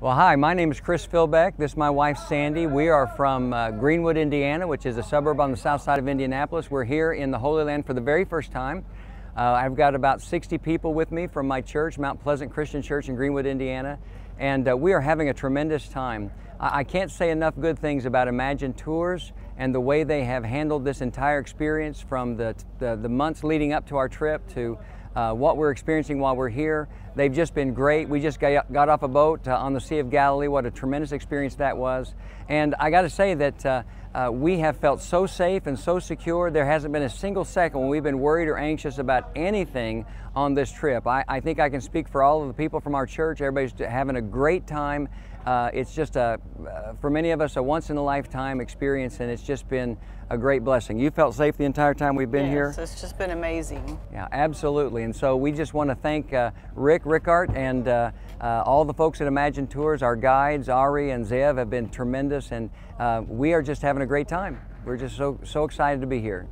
Well, hi, my name is Chris Philbeck. This is my wife, Sandy. We are from uh, Greenwood, Indiana, which is a suburb on the south side of Indianapolis. We're here in the Holy Land for the very first time. Uh, I've got about 60 people with me from my church, Mount Pleasant Christian Church in Greenwood, Indiana, and uh, we are having a tremendous time. I, I can't say enough good things about Imagine Tours and the way they have handled this entire experience from the, the, the months leading up to our trip to uh, what we're experiencing while we're here. They've just been great. We just got, got off a boat uh, on the Sea of Galilee. What a tremendous experience that was. And I got to say that uh, uh, we have felt so safe and so secure. There hasn't been a single second when we've been worried or anxious about anything on this trip. I, I think I can speak for all of the people from our church. Everybody's having a great time. Uh, it's just a, uh, for many of us, a once in a lifetime experience, and it's just been a great blessing. You felt safe the entire time we've been yes, here? it's just been amazing. Yeah, absolutely. And so we just want to thank uh, Rick Rickart and uh, uh, all the folks at Imagine Tours, our guides, Ari and Zev have been tremendous, and uh, we are just having a great time. We're just so, so excited to be here.